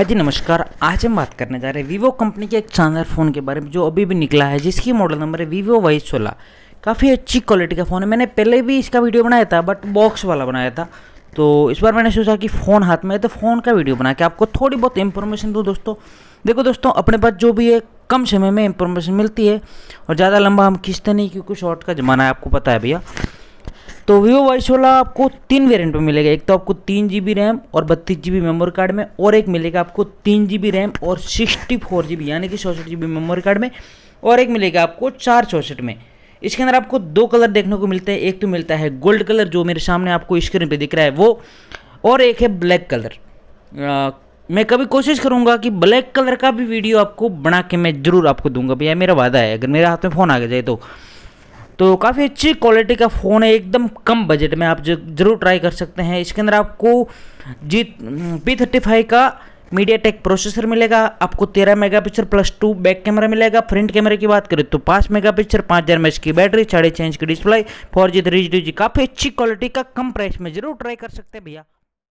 हाँ जी, नमस्कार। आज हम बात करने जा रहे हैं वीवो कंपनी के एक शानदार फ़ोन के बारे में, जो अभी भी निकला है, जिसकी मॉडल नंबर है वीवो वाई सोलह काफ़ी अच्छी क्वालिटी का फ़ोन है। मैंने पहले भी इसका वीडियो बनाया था बट बॉक्स वाला बनाया था। तो इस बार मैंने सोचा कि फ़ोन हाथ में है तो फ़ोन का वीडियो बना के आपको थोड़ी बहुत इंफॉर्मेशन दूँ दोस्तों। देखो दोस्तों, अपने पास जो भी है, कम समय में इंफॉर्मेशन मिलती है, और ज़्यादा लंबा हम खींचते नहीं, क्योंकि शॉर्ट का ज़माना है, आपको पता है भैया। तो वीवो वाई सोलह आपको तीन वेरिएंट में मिलेगा। एक तो आपको तीन जी बी रैम और बत्तीस जी बी मेमोरी कार्ड में, और एक मिलेगा आपको तीन जी बी रैम और सिक्सटी फोर जी बी यानी कि चौसठ जी बी मेमोरी कार्ड में, और एक मिलेगा आपको चार चौसठ में। इसके अंदर आपको दो कलर देखने को मिलते हैं। एक तो मिलता है गोल्ड कलर जो मेरे सामने आपको स्क्रीन पे दिख रहा है वो, और एक है ब्लैक कलर मैं कभी कोशिश करूँगा कि ब्लैक कलर का भी वीडियो आपको बना के मैं ज़रूर आपको दूँगा। भैया, मेरा वादा है, अगर मेरे हाथ में फ़ोन आ गया जाए तो। तो काफ़ी अच्छी क्वालिटी का फ़ोन है, एकदम कम बजट में आप ज़रूर ट्राई कर सकते हैं। इसके अंदर आपको जी पी थर्टी फाइव का मीडिया टेक प्रोसेसर मिलेगा, आपको तेरह mega pixel plus two back camera मिलेगा। फ्रंट कैमरे की बात करें तो पाँच मेगा पिक्सल पाँच हज़ार एम की बैटरी साढ़े छः इंच की display four G three G काफ़ी अच्छी क्वालिटी का कम प्राइस में ज़रूर ट्राई कर सकते हैं भैया।